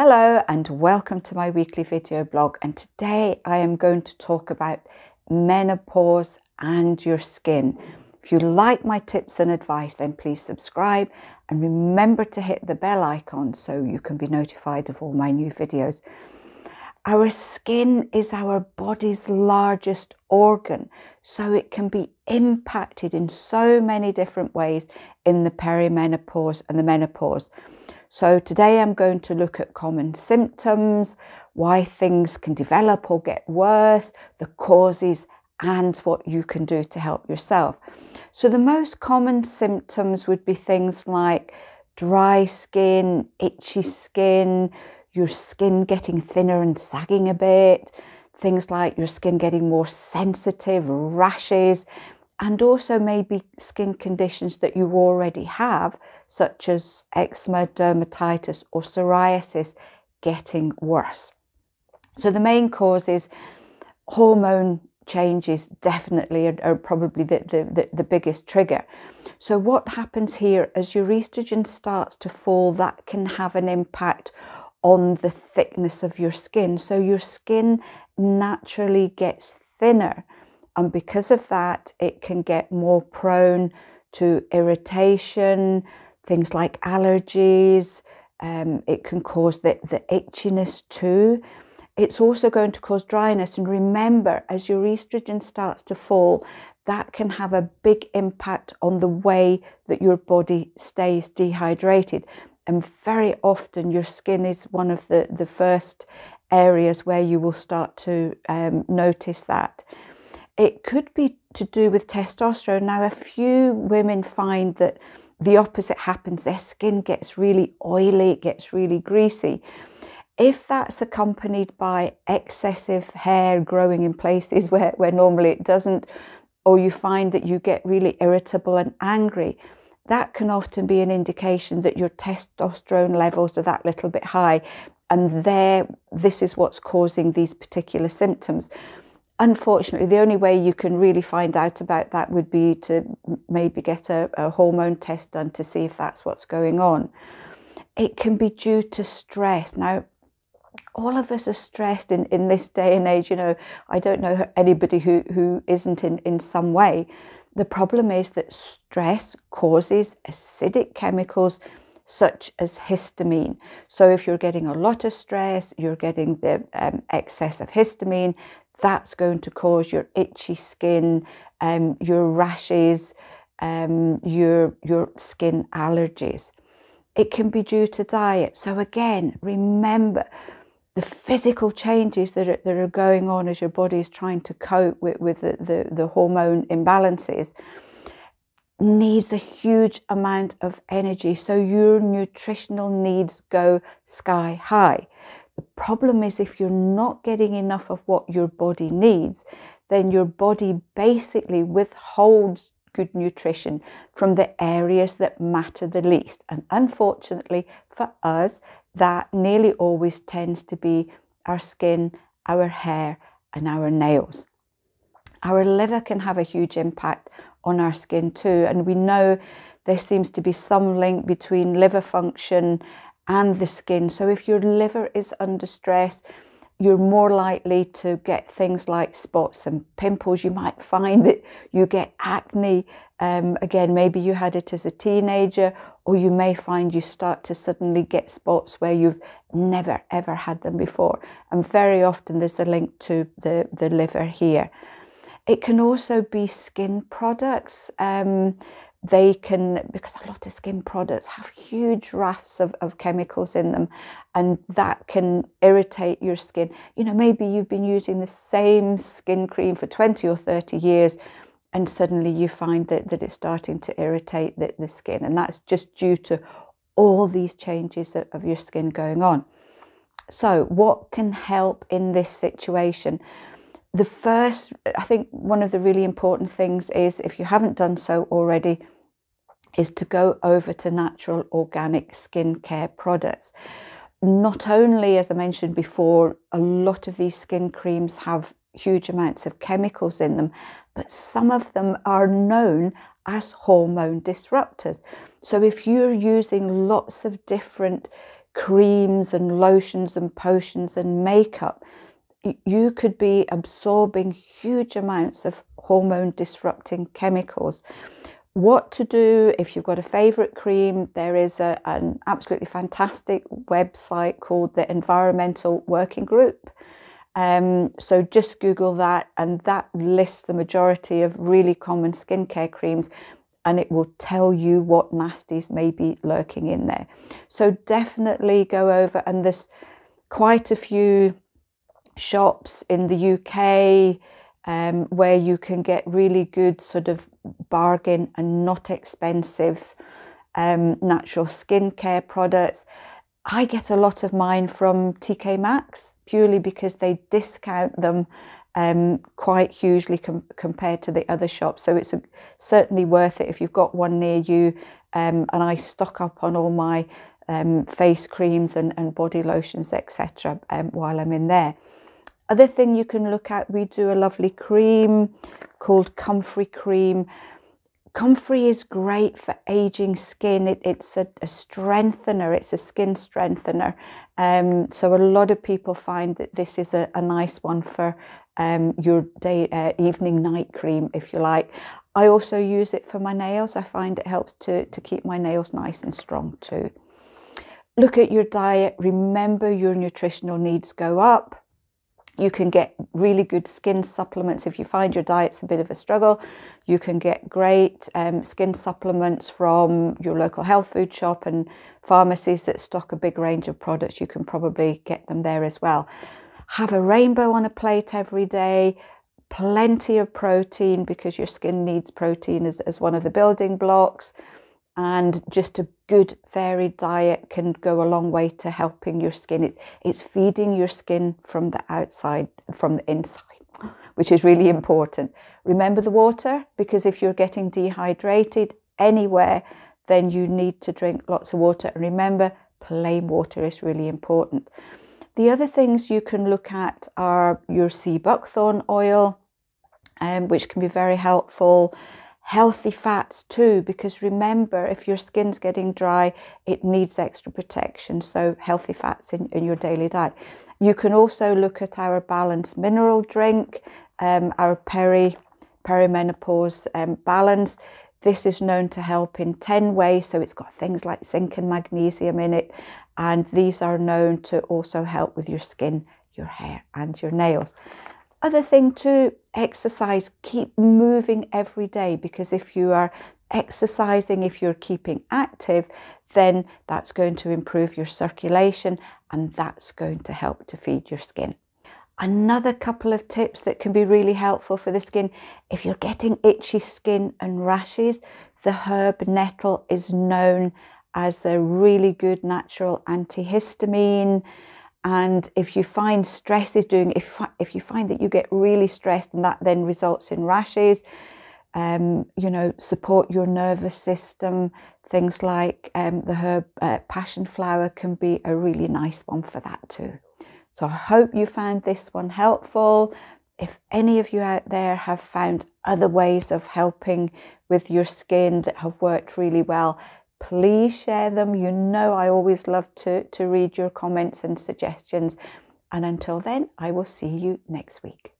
Hello and welcome to my weekly video blog and today I am going to talk about menopause and your skin. If you like my tips and advice then please subscribe and remember to hit the bell icon so you can be notified of all my new videos. Our skin is our body's largest organ, so it can be impacted in so many different ways in the perimenopause and the menopause. So today I'm going to look at common symptoms, why things can develop or get worse, the causes and what you can do to help yourself. So the most common symptoms would be things like dry skin, itchy skin, your skin getting thinner and sagging a bit, things like your skin getting more sensitive, rashes, and also maybe skin conditions that you already have, such as eczema, dermatitis, or psoriasis, getting worse. So, the main causes hormone changes definitely are, are probably the, the, the, biggest trigger. So, what happens here as your estrogen starts to fall, that can have an impact on the thickness of your skin. So, your skin naturally gets thinner and because of that, it can get more prone to irritation, things like allergies. Um, it can cause the, the itchiness too. It's also going to cause dryness. And remember, as your estrogen starts to fall, that can have a big impact on the way that your body stays dehydrated. And very often, your skin is one of the, the first areas where you will start to um, notice that. It could be to do with testosterone. Now, a few women find that the opposite happens. Their skin gets really oily, it gets really greasy. If that's accompanied by excessive hair growing in places where, where normally it doesn't, or you find that you get really irritable and angry, that can often be an indication that your testosterone levels are that little bit high. And there, this is what's causing these particular symptoms unfortunately, the only way you can really find out about that would be to maybe get a, a, hormone test done to see if that's what's going on. It can be due to stress. Now, all of us are stressed in, in this day and age. You know, I don't know anybody who, who isn't in, in some way. The problem is that stress causes acidic chemicals such as histamine. So, if you're getting a lot of stress, you're getting the um, excess of histamine, that's going to cause your itchy skin, um, your rashes, um, your, your skin allergies. It can be due to diet. So, again, remember the physical changes that are, that are going on as your body is trying to cope with, with the, the, the hormone imbalances needs a huge amount of energy. So, your nutritional needs go sky high. The problem is if you're not getting enough of what your body needs, then your body basically withholds good nutrition from the areas that matter the least. And unfortunately for us, that nearly always tends to be our skin, our hair, and our nails. Our liver can have a huge impact on our skin too. And we know there seems to be some link between liver function and the skin. So if your liver is under stress, you're more likely to get things like spots and pimples. You might find that you get acne. Um, again, maybe you had it as a teenager, or you may find you start to suddenly get spots where you've never ever had them before. And very often there's a link to the, the liver here. It can also be skin products. Um, they can, because a lot of skin products have huge rafts of, of chemicals in them, and that can irritate your skin. You know, maybe you've been using the same skin cream for 20 or 30 years, and suddenly you find that, that it's starting to irritate the, the skin, and that's just due to all these changes of, of your skin going on. So, what can help in this situation? The first, I think one of the really important things is if you haven't done so already, is to go over to natural organic skincare products. Not only, as I mentioned before, a lot of these skin creams have huge amounts of chemicals in them, but some of them are known as hormone disruptors. So if you're using lots of different creams and lotions and potions and makeup, you could be absorbing huge amounts of hormone disrupting chemicals. What to do if you've got a favorite cream? There is a, an absolutely fantastic website called the Environmental Working Group. Um, so just Google that, and that lists the majority of really common skincare creams, and it will tell you what nasties may be lurking in there. So definitely go over, and there's quite a few shops in the UK um, where you can get really good sort of bargain and not expensive um, natural skincare products. I get a lot of mine from TK Maxx purely because they discount them um, quite hugely com compared to the other shops. So it's a, certainly worth it if you've got one near you. Um, and I stock up on all my um, face creams and, and body lotions, etc., um, while I'm in there. Other thing you can look at, we do a lovely cream called Comfrey Cream. Comfrey is great for aging skin. It, it's a, a, strengthener, it's a skin strengthener. Um, so a lot of people find that this is a, a nice one for um, your day, uh, evening night cream, if you like. I also use it for my nails. I find it helps to, to keep my nails nice and strong too. Look at your diet. Remember your nutritional needs go up. You can get really good skin supplements if you find your diet's a bit of a struggle. You can get great um, skin supplements from your local health food shop and pharmacies that stock a big range of products. You can probably get them there as well. Have a rainbow on a plate every day. Plenty of protein because your skin needs protein as, as one of the building blocks and just a good varied diet can go a long way to helping your skin. It's, it's feeding your skin from the outside, from the inside, which is really important. Remember the water, because if you're getting dehydrated anywhere, then you need to drink lots of water. And remember, plain water is really important. The other things you can look at are your sea buckthorn oil, um, which can be very helpful healthy fats too because remember if your skin's getting dry it needs extra protection so healthy fats in, in your daily diet. You can also look at our balanced mineral drink um, our peri perimenopause um, balance. This is known to help in 10 ways so it's got things like zinc and magnesium in it and these are known to also help with your skin your hair and your nails. Other thing too, exercise, keep moving every day because if you are exercising, if you're keeping active, then that's going to improve your circulation and that's going to help to feed your skin. Another couple of tips that can be really helpful for the skin if you're getting itchy skin and rashes, the herb nettle is known as a really good natural antihistamine. And if you find stress is doing, if, if you find that you get really stressed and that then results in rashes, um, you know, support your nervous system. Things like um, the herb uh, passion flower can be a really nice one for that too. So I hope you found this one helpful. If any of you out there have found other ways of helping with your skin that have worked really well, please share them. You know, I always love to, to read your comments and suggestions. And until then, I will see you next week.